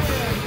American.